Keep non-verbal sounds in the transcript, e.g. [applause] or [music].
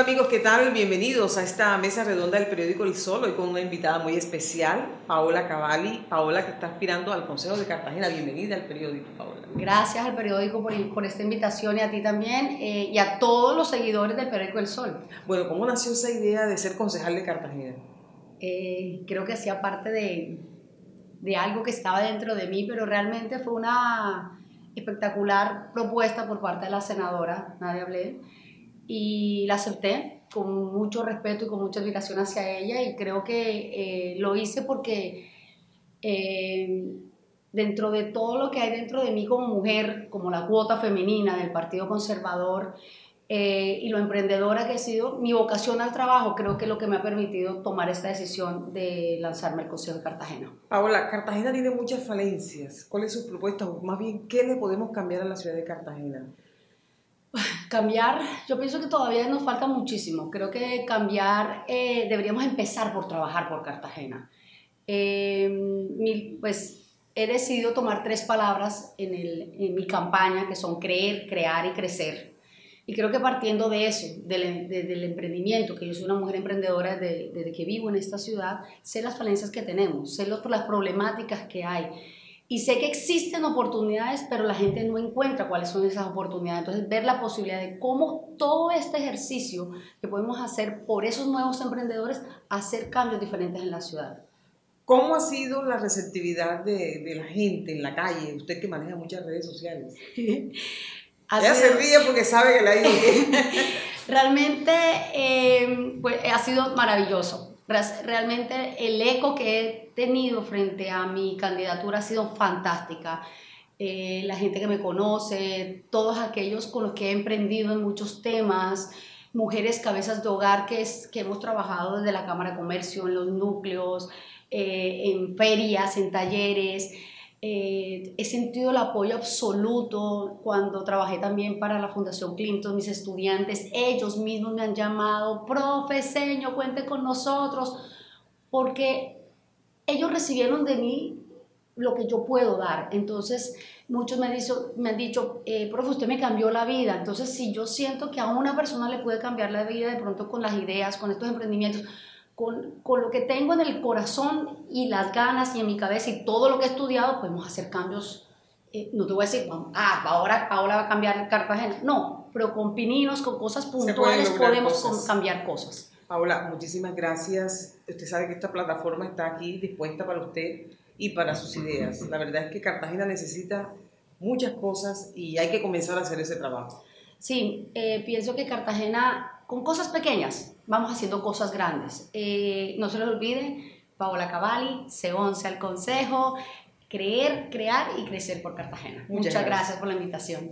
Hola amigos, ¿qué tal? Bienvenidos a esta mesa redonda del periódico El Sol, hoy con una invitada muy especial, Paola Cavalli. Paola que está aspirando al Consejo de Cartagena. Bienvenida al periódico, Paola. Gracias al periódico por, por esta invitación y a ti también eh, y a todos los seguidores del periódico El Sol. Bueno, ¿cómo nació esa idea de ser concejal de Cartagena? Eh, creo que hacía parte de, de algo que estaba dentro de mí, pero realmente fue una espectacular propuesta por parte de la senadora Nadia Bled y la acepté con mucho respeto y con mucha admiración hacia ella y creo que eh, lo hice porque eh, dentro de todo lo que hay dentro de mí como mujer, como la cuota femenina del Partido Conservador eh, y lo emprendedora que he sido, mi vocación al trabajo creo que es lo que me ha permitido tomar esta decisión de lanzarme al Consejo de Cartagena. Paola, Cartagena tiene muchas falencias. ¿Cuál es su propuesta? Más bien, ¿qué le podemos cambiar a la ciudad de Cartagena? Cambiar, yo pienso que todavía nos falta muchísimo. Creo que cambiar, eh, deberíamos empezar por trabajar por Cartagena. Eh, pues he decidido tomar tres palabras en, el, en, mi campaña, que son creer, crear y crecer. Y creo que partiendo de eso, del, de, del emprendimiento, que yo soy una mujer emprendedora desde, desde, que vivo en esta ciudad, sé las falencias que tenemos, sé los, las problemáticas que hay y sé que existen oportunidades, pero la gente no encuentra cuáles son esas oportunidades. Entonces, ver la posibilidad de cómo todo este ejercicio que podemos hacer por esos nuevos emprendedores, hacer cambios diferentes en la ciudad. ¿Cómo ha sido la receptividad de, de la gente en la calle? Usted que maneja muchas redes sociales. [laughs] Ella se ríe porque sabe que la hay [laughs] Realmente eh, pues, ha sido maravilloso Realmente el eco que he tenido frente a mi candidatura ha sido fantástica. Eh, la gente que me conoce, todos aquellos con los que he emprendido en muchos temas, mujeres cabezas de hogar que, hemos trabajado desde la Cámara de Comercio, en los núcleos, eh, en ferias, en talleres. He sentido el apoyo absoluto cuando trabajé también para la Fundación Clinton, mis estudiantes, ellos mismos me han llamado, profe, señor, cuente con nosotros, porque ellos recibieron de mí lo que yo puedo dar. Entonces, muchos me, dicho, me han dicho, eh, profe, usted me cambió la vida. Entonces, si yo siento que a una persona le puede cambiar la vida de pronto con las ideas, con estos emprendimientos, con, con, lo que tengo en el corazón y las ganas y en mi cabeza y todo lo que he estudiado, podemos hacer cambios. Eh, no te voy a decir, ah, ahora Paola va a cambiar Cartagena. No, pero con pininos, con cosas puntuales, podemos cosas. cambiar cosas. Paola, muchísimas gracias. Usted sabe que esta plataforma está aquí dispuesta para usted y para sus ideas. La verdad es que Cartagena necesita muchas cosas y hay que comenzar a hacer ese trabajo. Sí, eh, pienso que Cartagena, con cosas pequeñas, vamos haciendo cosas grandes. Eh, no se les olvide, Paola Cavalli, C11 al Consejo, creer, crear y crecer por Cartagena. Muchas, Muchas gracias. gracias por la invitación.